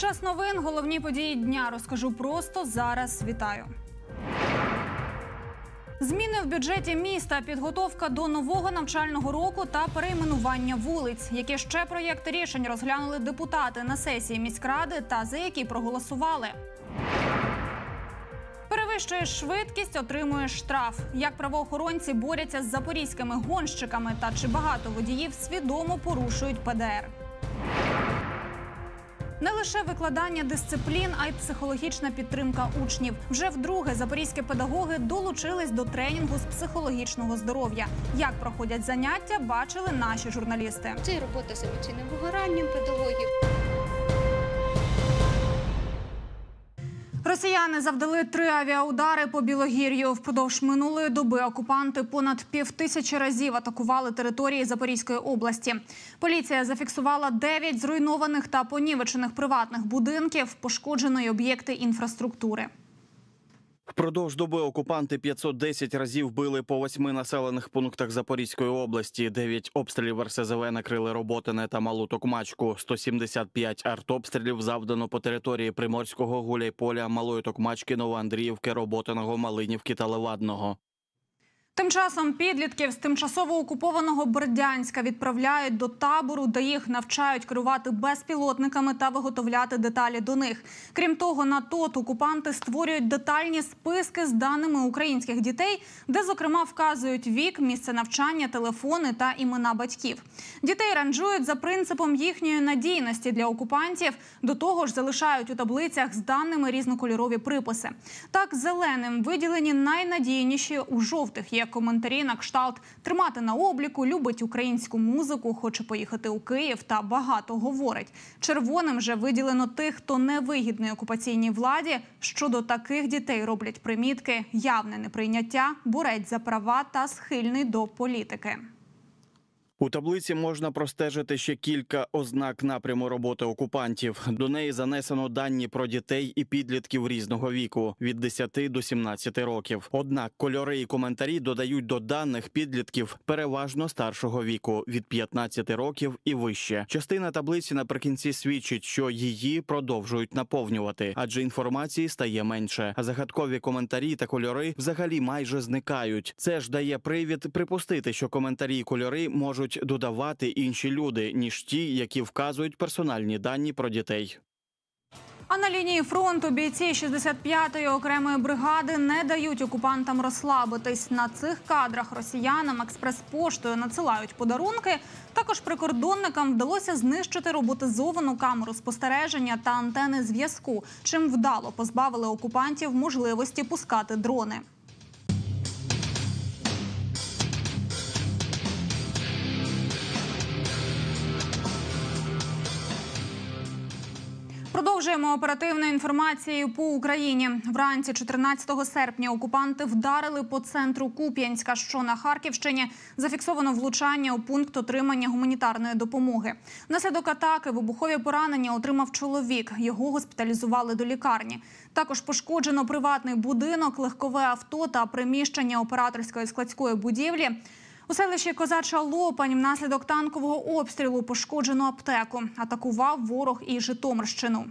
Час новин, головні події дня розкажу просто зараз. Вітаю. Зміни в бюджеті міста, підготовка до нового навчального року та перейменування вулиць. Які ще проєкти рішень розглянули депутати на сесії міськради та за які проголосували. Перевищуєш швидкість, отримуєш штраф. Як правоохоронці борються з запорізькими гонщиками та чи багато водіїв свідомо порушують ПДР. Не лише викладання дисциплін, а й психологічна підтримка учнів. Вже вдруге запорізькі педагоги долучились до тренінгу з психологічного здоров'я. Як проходять заняття, бачили наші журналісти. Це робота з емоційним вигоранням педагогів. Росіяни завдали три авіаудари по Білогір'ю. Впродовж минулої доби окупанти понад півтисячі разів атакували території Запорізької області. Поліція зафіксувала дев'ять зруйнованих та понівечених приватних будинків, пошкодженої об'єкти інфраструктури. Впродовж доби окупанти 510 разів били по восьми населених пунктах Запорізької області. Дев'ять обстрілів РСЗВ накрили Роботине та Малу Токмачку. 175 артобстрілів завдано по території Приморського Гуляйполя, Малої Токмачки, Новоандріївки, Роботиного, Малинівки та Левадного. Тим часом підлітків з тимчасово окупованого Бердянська відправляють до табору, де їх навчають керувати безпілотниками та виготовляти деталі до них. Крім того, на ТОТ окупанти створюють детальні списки з даними українських дітей, де, зокрема, вказують вік, місце навчання, телефони та імена батьків. Дітей ранжують за принципом їхньої надійності для окупантів. До того ж, залишають у таблицях з даними різнокольорові приписи. Так, зеленим виділені найнадійніші у жовтих є коментарі на кшталт тримати на обліку, любить українську музику, хоче поїхати у Київ та багато говорить. Червоним же виділено тих, хто не вигідний окупаційній владі. Щодо таких дітей роблять примітки, явне неприйняття, борець за права та схильний до політики. У таблиці можна простежити ще кілька ознак напряму роботи окупантів. До неї занесено дані про дітей і підлітків різного віку від 10 до 17 років. Однак кольори і коментарі додають до даних підлітків переважно старшого віку від 15 років і вище. Частина таблиці наприкінці свідчить, що її продовжують наповнювати, адже інформації стає менше. А загадкові коментарі та кольори взагалі майже зникають. Це ж дає привід припустити, що коментарі і кольори можуть додавати інші люди ніж ті, які вказують персональні дані про дітей. А на лінії фронту бійці 65-ї окремої бригади не дають окупантам розслабитись. На цих кадрах росіянам експрес-поштою надсилають подарунки. Також прикордонникам вдалося знищити роботизовану камеру спостереження та антени зв'язку, чим вдало позбавили окупантів можливості пускати дрони. Продовжуємо оперативною інформацією по Україні. Вранці 14 серпня окупанти вдарили по центру Куп'янська, що на Харківщині зафіксовано влучання у пункт отримання гуманітарної допомоги. Внаслідок атаки вибухові поранення отримав чоловік. Його госпіталізували до лікарні. Також пошкоджено приватний будинок, легкове авто та приміщення операторської складської будівлі. У селищі Козача Лопань внаслідок танкового обстрілу пошкоджено аптеку. Атакував ворог і Житомирщину.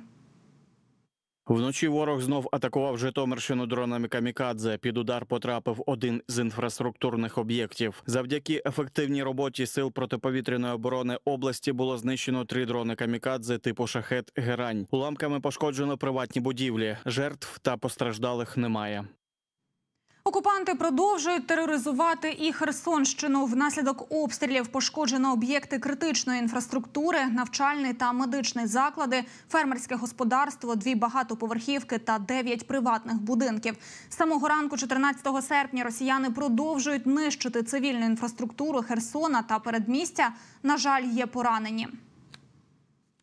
Вночі ворог знов атакував Житомирщину дронами камікадзе. Під удар потрапив один з інфраструктурних об'єктів. Завдяки ефективній роботі сил протиповітряної оборони області було знищено три дрони камікадзе типу шахет Герань. Уламками пошкоджено приватні будівлі. Жертв та постраждалих немає. Окупанти продовжують тероризувати і Херсонщину. Внаслідок обстрілів пошкоджено об'єкти критичної інфраструктури, навчальний та медичний заклади, фермерське господарство, дві багатоповерхівки та дев'ять приватних будинків. З самого ранку, 14 серпня, росіяни продовжують нищити цивільну інфраструктуру Херсона та передмістя. На жаль, є поранені.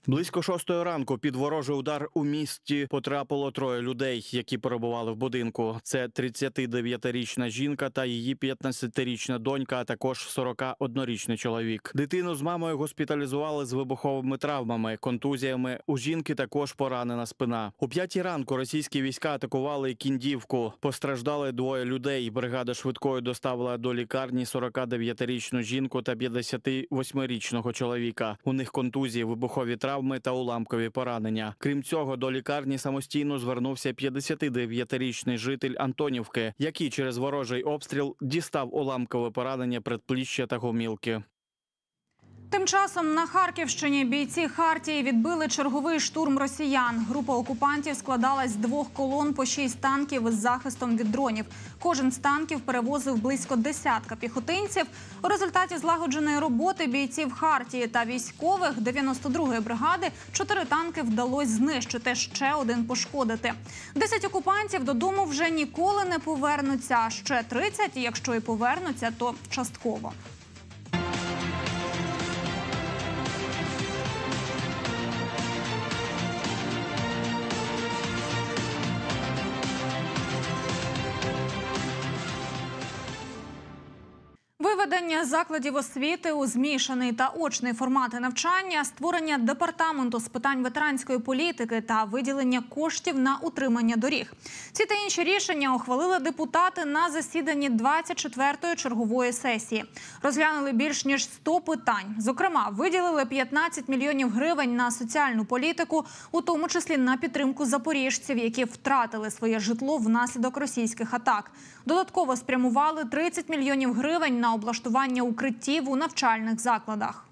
Близько шостої ранку під ворожий удар у місті потрапило троє людей, які перебували в будинку. Це 39-річна жінка та її 15-річна донька, а також 41-річний чоловік. Дитину з мамою госпіталізували з вибуховими травмами, контузіями. У жінки також поранена спина. У п'ятій ранку російські війська атакували кіндівку. Постраждали двоє людей. Бригада швидкою доставила до лікарні 49-річну жінку та 58-річного чоловіка. У них контузії, вибухові травми травми та уламкові поранення. Крім цього, до лікарні самостійно звернувся 59-річний житель Антонівки, який через ворожий обстріл дістав уламкове поранення предпліччя та гомілки. Тим часом на Харківщині бійці Хартії відбили черговий штурм росіян. Група окупантів складалась з двох колон по шість танків із захистом від дронів. Кожен з танків перевозив близько десятка піхотинців. У результаті злагодженої роботи бійців Хартії та військових 92-ї бригади чотири танки вдалося знищити, ще один пошкодити. Десять окупантів додому вже ніколи не повернуться. Ще 30, якщо і повернуться, то частково. Виведення закладів освіти у змішаний та очний формати навчання, створення департаменту з питань ветеранської політики та виділення коштів на утримання доріг. Ці та інші рішення ухвалили депутати на засіданні 24-ї чергової сесії. Розглянули більш ніж 100 питань. Зокрема, виділили 15 мільйонів гривень на соціальну політику, у тому числі на підтримку запоріжців, які втратили своє житло внаслідок російських атак. Додатково спрямували 30 мільйонів гривень на облаштування укриттів у навчальних закладах.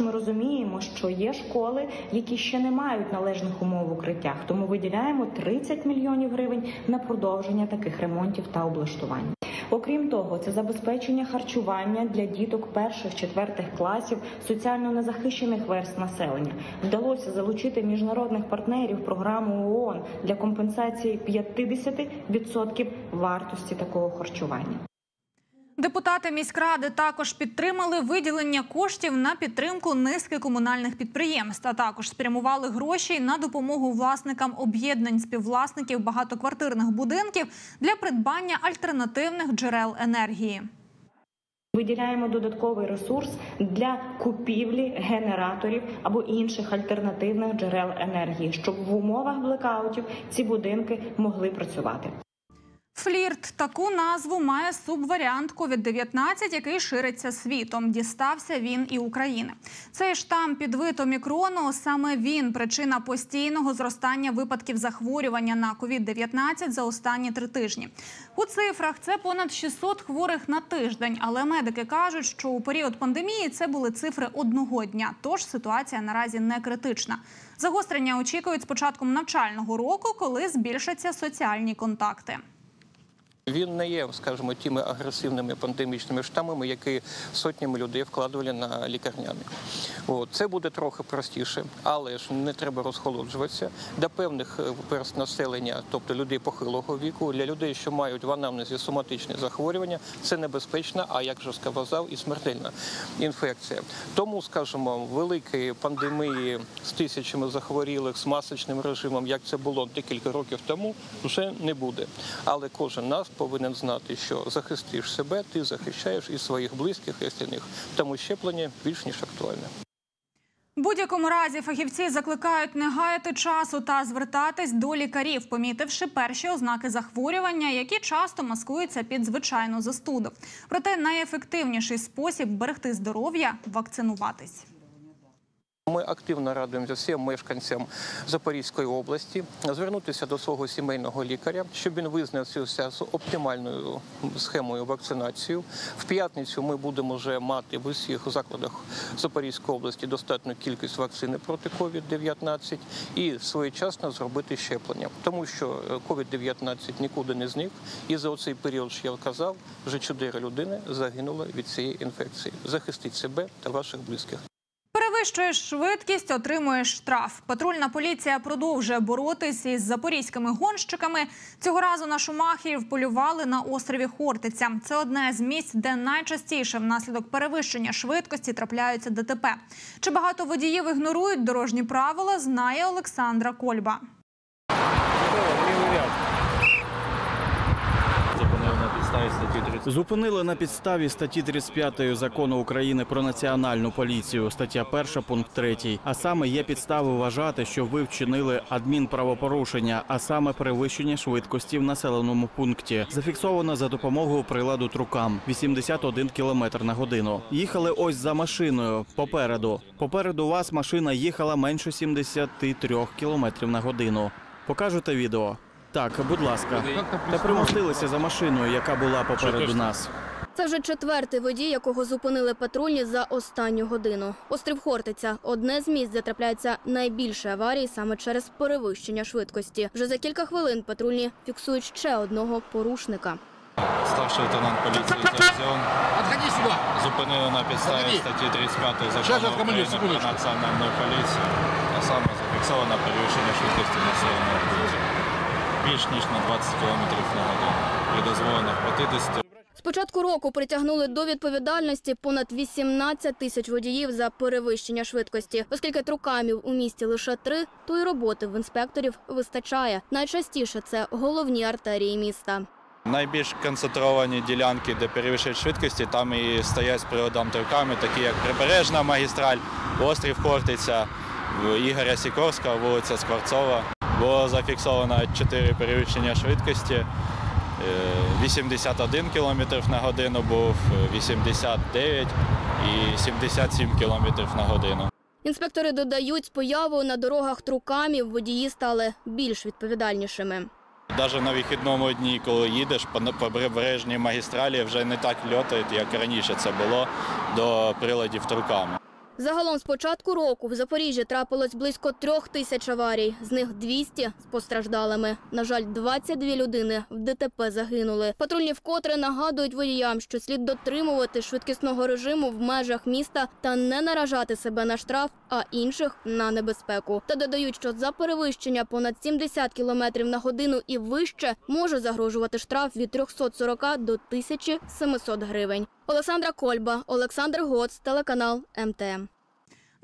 Ми розуміємо, що є школи, які ще не мають належних умов в укриттях, тому виділяємо 30 мільйонів гривень на продовження таких ремонтів та облаштувань. Окрім того, це забезпечення харчування для діток перших четвертих класів соціально незахищених верст населення. Вдалося залучити міжнародних партнерів програму ООН для компенсації 50% вартості такого харчування. Депутати міськради також підтримали виділення коштів на підтримку низки комунальних підприємств, а також спрямували гроші на допомогу власникам об'єднань співвласників багатоквартирних будинків для придбання альтернативних джерел енергії. Виділяємо додатковий ресурс для купівлі генераторів або інших альтернативних джерел енергії, щоб в умовах блекаутів ці будинки могли працювати. Флірт таку назву має субваріант COVID-19, який шириться світом. Дістався він і України. Цей штам під вид омікрону саме він причина постійного зростання випадків захворювання на COVID-19 за останні три тижні. У цифрах це понад 600 хворих на тиждень. Але медики кажуть, що у період пандемії це були цифри одного дня. Тож ситуація наразі не критична. Загострення очікують з початком навчального року, коли збільшаться соціальні контакти. Він не є, скажімо, тими агресивними пандемічними штамами, які сотнями людей вкладували на лікарняні. От. Це буде трохи простіше, але ж не треба розхолоджуватися. Для певних е, верст населення, тобто людей похилого віку, для людей, що мають в анамнезі соматичні захворювання, це небезпечна, а як же сказав, і смертельна інфекція. Тому, скажімо, великої пандемії з тисячами захворілих, з масочним режимом, як це було декілька років тому, вже не буде. Але кожен нас повинен знати, що захистиш себе, ти захищаєш і своїх близьких, і остальних. Тому щеплення більш ніж актуальне. Будь-якому разі фахівці закликають не гаяти часу та звертатись до лікарів, помітивши перші ознаки захворювання, які часто маскуються під звичайну застуду. Проте найефективніший спосіб берегти здоров'я вакцинуватись. Ми активно радуємося всім мешканцям Запорізької області звернутися до свого сімейного лікаря, щоб він визначився з оптимальною схемою вакцинації. В п'ятницю ми будемо вже мати в усіх закладах Запорізької області достатню кількість вакцини проти COVID-19 і своєчасно зробити щеплення, тому що е, COVID-19 нікуди не зник, і за цей період, що я казав, вже чотири людини загинули від цієї інфекції. Захистіть себе та ваших близьких. Перевищуєш швидкість, отримуєш штраф. Патрульна поліція продовжує боротись із запорізькими гонщиками. Цього разу на Шумахів полювали на острові Хортиця. Це одне з місць, де найчастіше внаслідок перевищення швидкості трапляються ДТП. Чи багато водіїв ігнорують дорожні правила? Знає Олександра Кольба. Статті 30. Зупинили на підставі статті 35 закону України про національну поліцію, стаття 1, пункт 3. А саме є підстави вважати, що ви вчинили адмінправопорушення, а саме перевищення швидкості в населеному пункті. Зафіксовано за допомогою приладу трукам 81 км на годину. Їхали ось за машиною попереду. Попереду вас машина їхала менше 73 км на годину. Покажете відео? Так, будь ласка. Та примостилися за машиною, яка була попереду нас. Це вже четвертий водій, якого зупинили патрульні за останню годину. Острів Хортиця одне з місць, де трапляється найбільше аварій саме через перевищення швидкості. Вже за кілька хвилин патрульні фіксують ще одного порушника. Старший лейтенант поліції Завзьон зупинили на підставі статті 35 Щас закону України про національну поліцію, а саме зафіксовано перевищення швидкості населеного пункту більш ніж на 20 км на годину. При дозволених 50 З початку року притягнули до відповідальності понад 18 тисяч водіїв за перевищення швидкості. Оскільки трукамів у місті лише три, то й роботи в інспекторів вистачає. Найчастіше це головні артерії міста. Найбільш концентровані ділянки, де перевищують швидкості, там і стоять з приводом трюками, такі як Прибережна магістраль, острів Хортиця, Ігоря Сікорського, вулиця Скворцова. Було зафіксовано 4 перевищення швидкості. Е, 81 км на годину був, 89 і 77 км на годину. Інспектори додають, з появою на дорогах трукамів водії стали більш відповідальнішими. Навіть на вихідному дні, коли їдеш по, по прибережній магістралі, вже не так льотають, як раніше це було до приладів труками. Загалом з початку року в Запоріжжі трапилось близько трьох тисяч аварій, з них 200 з постраждалими. На жаль, 22 людини в ДТП загинули. Патрульні вкотре нагадують водіям, що слід дотримувати швидкісного режиму в межах міста та не наражати себе на штраф, а інших на небезпеку. Та додають, що за перевищення понад 70 км на годину і вище може загрожувати штраф від 340 до 1700 гривень. Олександра Кольба, Олександр Гоц, телеканал МТМ.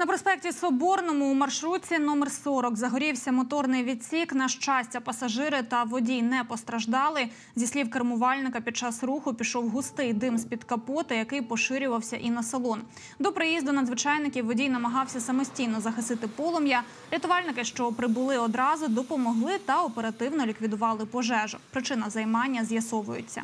На проспекті Соборному у маршрутці номер 40 загорівся моторний відсік. На щастя, пасажири та водій не постраждали. Зі слів кермувальника, під час руху пішов густий дим з-під капота, який поширювався і на салон. До приїзду надзвичайників водій намагався самостійно загасити полум'я. Рятувальники, що прибули одразу, допомогли та оперативно ліквідували пожежу. Причина займання з'ясовується.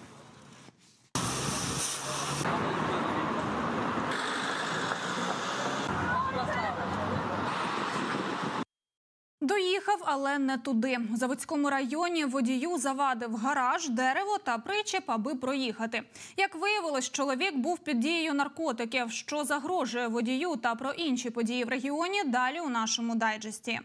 Доїхав, але не туди. У Заводському районі водію завадив гараж, дерево та причеп, аби проїхати. Як виявилось, чоловік був під дією наркотиків, що загрожує водію та про інші події в регіоні. Далі у нашому дайджесті.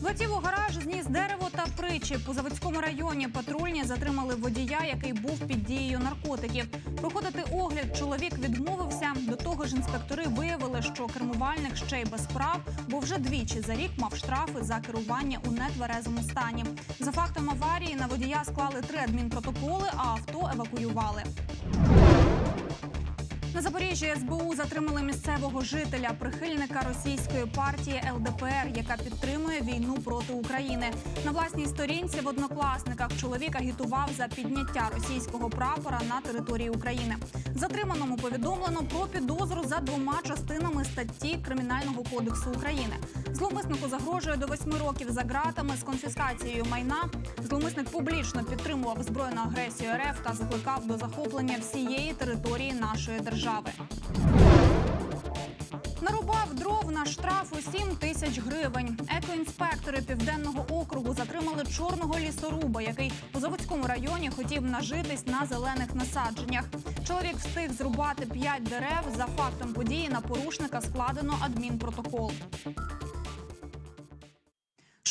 Влетів у гараж, зніс дерево та причіп. У Заводському районі патрульні затримали водія, який був під дією наркотиків. Проходити огляд чоловік відмовився. До того ж, інспектори виявили, що кермувальник ще й без прав, бо вже двічі за рік мав штрафи за керування у нетверезому стані. За фактом аварії на водія склали три адмінпротоколи, а авто евакуювали. На Запоріжжі СБУ затримали місцевого жителя, прихильника російської партії ЛДПР, яка підтримує війну проти України. На власній сторінці в однокласниках чоловік агітував за підняття російського прапора на території України. Затриманому повідомлено про підозру за двома частинами статті Кримінального кодексу України. Зловмиснику загрожує до восьми років за ґратами з конфіскацією майна. Зловмисник публічно підтримував збройну агресію РФ та закликав до захоплення всієї території нашої держави. Нарубав дров на штраф у 7 тисяч гривень. Екоінспектори південного округу затримали чорного лісоруба, який у Заводському районі хотів нажитись на зелених насадженнях. Чоловік встиг зрубати 5 дерев. За фактом події на порушника складено адмінпротокол.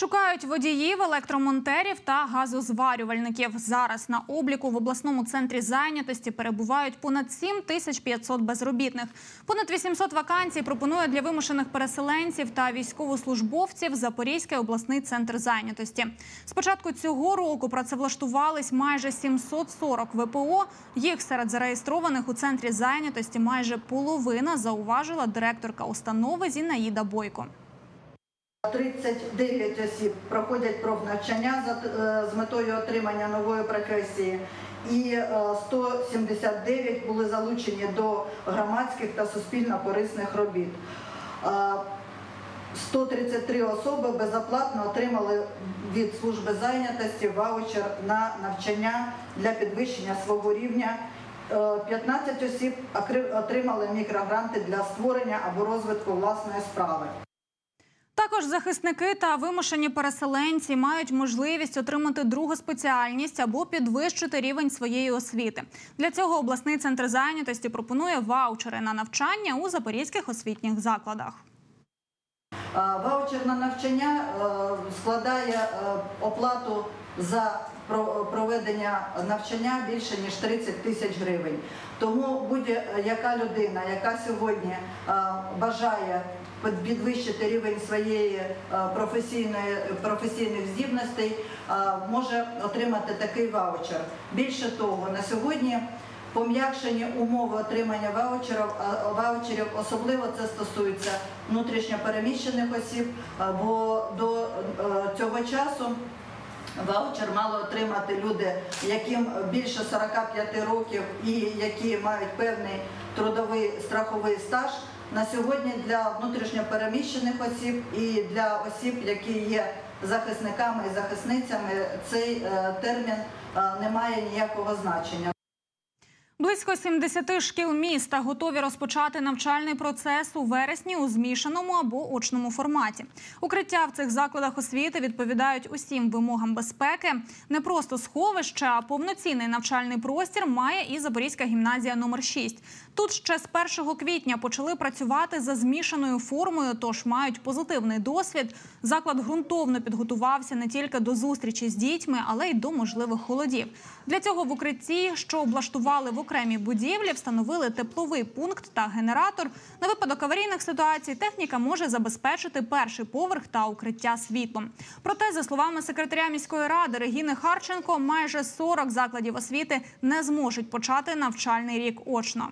Шукають водіїв, електромонтерів та газозварювальників. Зараз на обліку в обласному центрі зайнятості перебувають понад 7 тисяч 500 безробітних. Понад 800 вакансій пропонує для вимушених переселенців та військовослужбовців Запорізький обласний центр зайнятості. З початку цього року працевлаштувались майже 740 ВПО. Їх серед зареєстрованих у центрі зайнятості майже половина, зауважила директорка установи Зінаїда Бойко. 39 осіб проходять профнавчання е, з метою отримання нової професії, і е, 179 були залучені до громадських та суспільно-корисних робіт. Е, 133 особи безоплатно отримали від служби зайнятості ваучер на навчання для підвищення свого рівня. Е, 15 осіб отримали мікрогранти для створення або розвитку власної справи. Також захисники та вимушені переселенці мають можливість отримати другу спеціальність або підвищити рівень своєї освіти. Для цього обласний центр зайнятості пропонує ваучери на навчання у запорізьких освітніх закладах. Ваучер на навчання е, складає е, оплату за про- проведення навчання більше ніж 30 тисяч гривень. Тому будь-яка людина, яка сьогодні е, бажає підвищити рівень своєї е, професійної професійних здібностей, е, може отримати такий ваучер. Більше того, на сьогодні пом'якшені умови отримання ваучерів, ваучерів, особливо це стосується внутрішньопереміщених осіб, бо до е, цього часу ваучер мали отримати люди, яким більше 45 років і які мають певний трудовий страховий стаж. На сьогодні для внутрішньопереміщених осіб і для осіб, які є захисниками і захисницями, цей е, термін е, не має ніякого значення. Близько 70 шкіл міста готові розпочати навчальний процес у вересні у змішаному або очному форматі. Укриття в цих закладах освіти відповідають усім вимогам безпеки. Не просто сховище, а повноцінний навчальний простір має і Запорізька гімназія номер 6 Тут ще з 1 квітня почали працювати за змішаною формою, тож мають позитивний досвід. Заклад ґрунтовно підготувався не тільки до зустрічі з дітьми, але й до можливих холодів. Для цього в укритті, що облаштували в окремій будівлі, встановили тепловий пункт та генератор. На випадок аварійних ситуацій техніка може забезпечити перший поверх та укриття світлом. Проте, за словами секретаря міської ради Регіни Харченко, майже 40 закладів освіти не зможуть почати навчальний рік очно.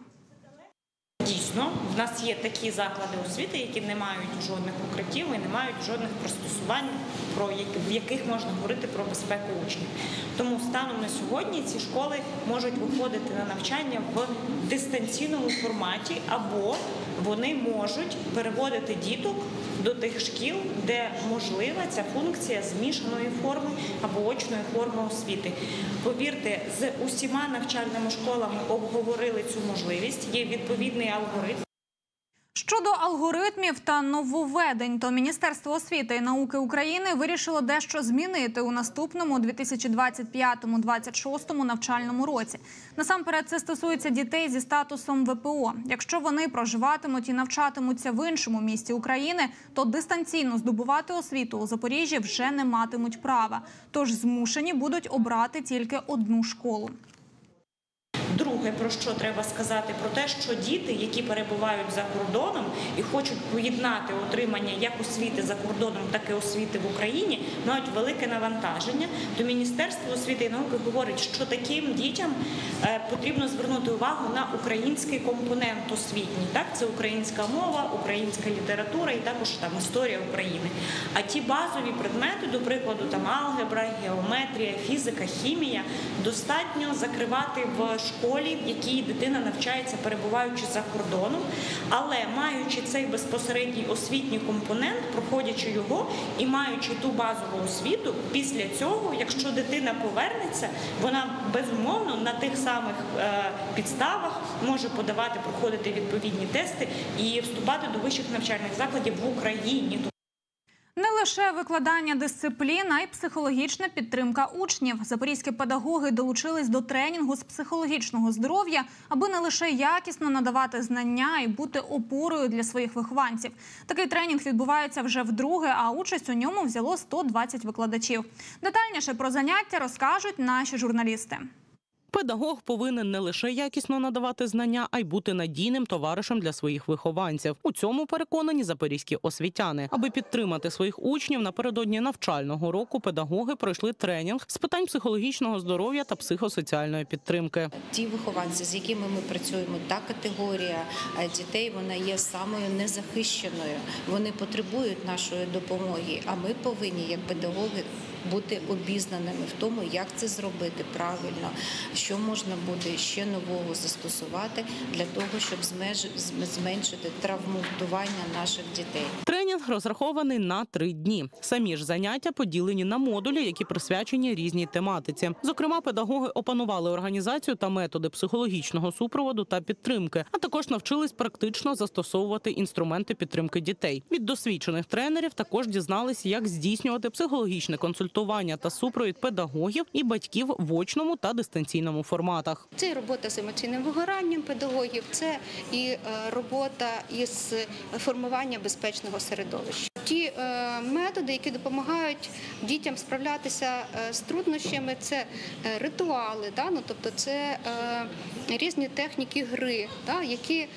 Дійсно, в нас є такі заклади освіти, які не мають жодних укриттів і не мають жодних пристосувань, про які- в яких можна говорити про безпеку учнів. Тому станом на сьогодні ці школи можуть виходити на навчання в дистанційному форматі, або вони можуть переводити діток до тих шкіл, де можлива ця функція змішаної форми або очної форми освіти. Повірте, з усіма навчальними школами обговорили цю можливість. Є відповідний алгоритм. Щодо алгоритмів та нововведень, то Міністерство освіти і науки України вирішило дещо змінити у наступному 2025-2026 навчальному році. Насамперед, це стосується дітей зі статусом ВПО. Якщо вони проживатимуть і навчатимуться в іншому місті України, то дистанційно здобувати освіту у Запоріжжі вже не матимуть права. Тож змушені будуть обрати тільки одну школу. Друге, про що треба сказати, про те, що діти, які перебувають за кордоном і хочуть поєднати отримання як освіти за кордоном, так і освіти в Україні, мають велике навантаження. То Міністерство освіти і науки говорить, що таким дітям е, потрібно звернути увагу на український компонент освітній. Так, це українська мова, українська література і також там історія України. А ті базові предмети, до прикладу, там алгебра, геометрія, фізика, хімія, достатньо закривати в школі, в якій дитина навчається, перебуваючи за кордоном, але маючи цей безпосередній освітній компонент, проходячи його і маючи ту базову освіту, після цього, якщо дитина повернеться, вона безумовно на тих самих е, підставах може подавати, проходити відповідні тести і вступати до вищих навчальних закладів в Україні. Не лише викладання дисциплін, а й психологічна підтримка учнів. Запорізькі педагоги долучились до тренінгу з психологічного здоров'я, аби не лише якісно надавати знання і бути опорою для своїх вихованців. Такий тренінг відбувається вже вдруге, а участь у ньому взяло 120 викладачів. Детальніше про заняття розкажуть наші журналісти. Педагог повинен не лише якісно надавати знання, а й бути надійним товаришем для своїх вихованців. У цьому переконані запорізькі освітяни. Аби підтримати своїх учнів напередодні навчального року, педагоги пройшли тренінг з питань психологічного здоров'я та психосоціальної підтримки. Ті вихованці, з якими ми працюємо, та категорія е, дітей, вона є самою незахищеною. Вони потребують нашої допомоги. А ми повинні, як педагоги, бути обізнаними в тому, як це зробити правильно, що можна буде ще нового застосувати для того, щоб зменшити травмування наших дітей. Тренінг розрахований на три дні. Самі ж заняття поділені на модулі, які присвячені різній тематиці. Зокрема, педагоги опанували організацію та методи психологічного супроводу та підтримки, а також навчились практично застосовувати інструменти підтримки дітей. Від досвідчених тренерів також дізнались, як здійснювати психологічне консультування та супровід педагогів і батьків в очному та дистанційному форматах. Це робота з емоційним вигоранням педагогів, це і е, робота із формування безпечного середовища. Ті е, методи, які допомагають дітям справлятися е, з труднощами, це ритуали, да? ну, тобто це різні техніки гри, які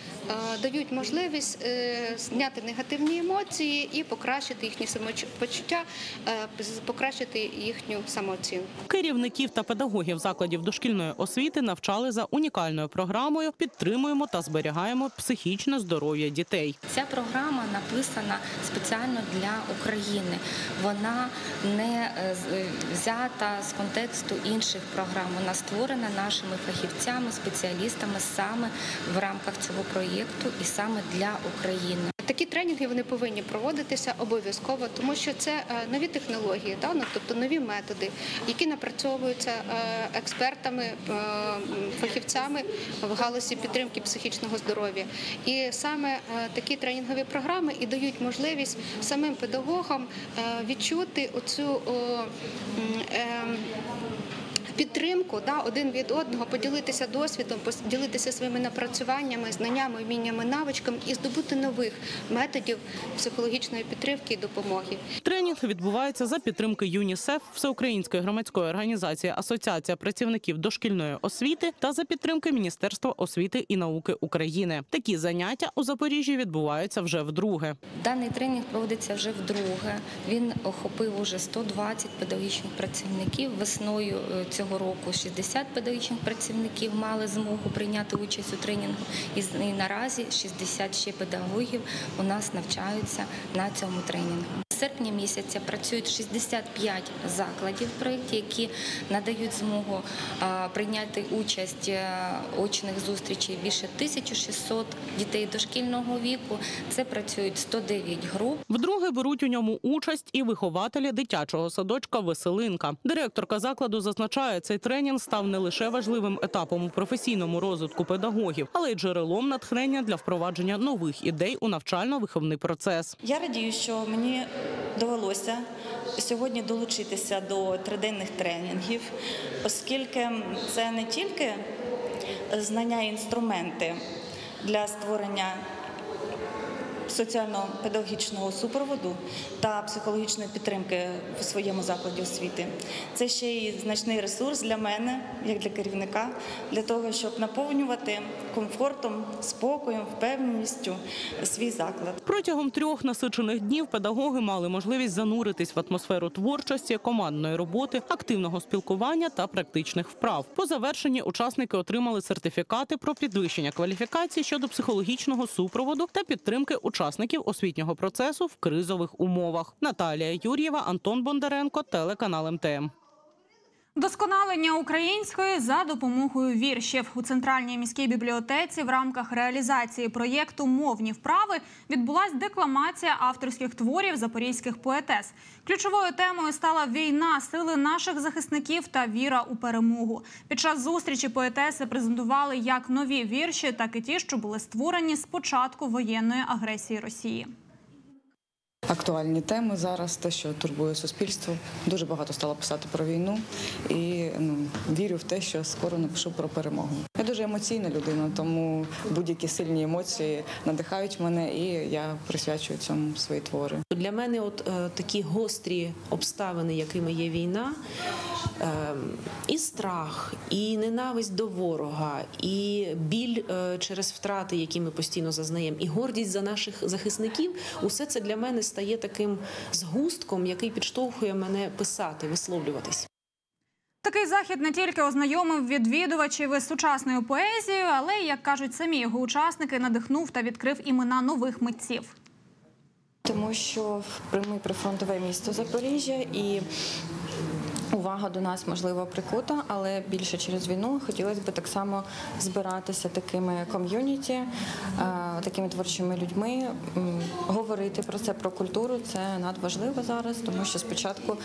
дають можливість е, зняти негативні емоції і покращити їхні самопочуття, е, покращити їхню самооцінку. Керівників та педагогів закладів дошкільної освіти навчали за унікальною програмою Підтримуємо та зберігаємо психічне здоров'я дітей. Ця програма написана спеціально для України. Вона не е, е, взята з контексту інших програм. Вона створена нашими фахівцями, спеціалістами саме в рамках цього проєкту і саме для України. Такі тренінги вони повинні проводитися обов'язково, тому що це е, нові технології, да? ну, тобто нові методи, які напрацьовуються е, експертами, е, фахівцями в галузі підтримки психічного здоров'я. І саме такі тренінгові програми і дають можливість самим педагогам відчути оцю. Підтримку да, один від одного, поділитися досвідом, поділитися своїми напрацюваннями, знаннями, вміннями, навичками і здобути нових методів психологічної підтримки і допомоги. Тренінг відбувається за підтримки ЮНІСЕФ, Всеукраїнської громадської організації Асоціація працівників дошкільної освіти та за підтримки Міністерства освіти і науки України. Такі заняття у Запоріжжі відбуваються вже вдруге. Даний тренінг проводиться вже вдруге. Він охопив уже 120 педагогічних працівників. Весною е, цього року 60 педагогічних працівників мали змогу прийняти участь у тренінгу. І наразі 60 ще педагогів у нас навчаються на цьому тренінгу. Серпня місяця працюють 65 закладів в проєкті, які надають змогу прийняти участь е, очних зустрічей більше 1600 дітей дошкільного віку. Це працюють 109 груп. Вдруге беруть у ньому участь і вихователі дитячого садочка Веселинка. Директорка закладу зазначає, цей тренінг став не лише важливим етапом у професійному розвитку педагогів, але й джерелом натхнення для впровадження нових ідей у навчально-виховний процес. Я радію, що мені довелося сьогодні долучитися до триденних тренінгів, оскільки це не тільки знання і інструменти для створення соціально-педагогічного супроводу та психологічної підтримки в своєму закладі освіти. Це ще й значний ресурс для мене, як для керівника, для того, щоб наповнювати комфортом, спокоєм, впевненістю свій заклад. Протягом трьох насичених днів педагоги мали можливість зануритись в атмосферу творчості, командної роботи, активного спілкування та практичних вправ. По завершенні учасники отримали сертифікати про підвищення кваліфікації щодо психологічного супроводу та підтримки учасників освітнього процесу в кризових умовах. Наталія Юр'єва, Антон Бондаренко, телеканал МТМ. Досконалення української за допомогою віршів у центральній міській бібліотеці в рамках реалізації проєкту Мовні вправи відбулась декламація авторських творів запорізьких поетес. Ключовою темою стала війна, сили наших захисників та віра у перемогу. Під час зустрічі поетеси презентували як нові вірші, так і ті, що були створені з початку воєнної агресії Росії. Актуальні теми зараз, те, що турбує суспільство. Дуже багато стало писати про війну і ну, вірю в те, що скоро напишу про перемогу. Я дуже емоційна людина, тому будь-які сильні емоції надихають мене, і я присвячую цьому свої твори. Для мене, от е, такі гострі обставини, якими є війна, е, і страх, і ненависть до ворога, і біль е, через втрати, які ми постійно зазнаємо, і гордість за наших захисників, усе це для мене стає таким згустком, який підштовхує мене писати, висловлюватись. Такий захід не тільки ознайомив відвідувачів із сучасною поезією, але як кажуть самі його учасники, надихнув та відкрив імена нових митців. Тому що ми прифронтове місто Запоріжжя і увага до нас можливо прикута, але більше через війну хотілося б так само збиратися такими ком'юніті, е, такими творчими людьми, говорити про це, про культуру. Це надважливо зараз, тому що спочатку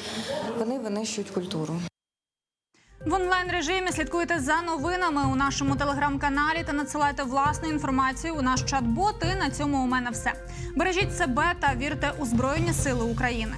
вони винищують культуру. В онлайн режимі слідкуйте за новинами у нашому телеграм-каналі та надсилайте власну інформацію у наш чат-бот. І на цьому у мене все. Бережіть себе та вірте у Збройні Сили України.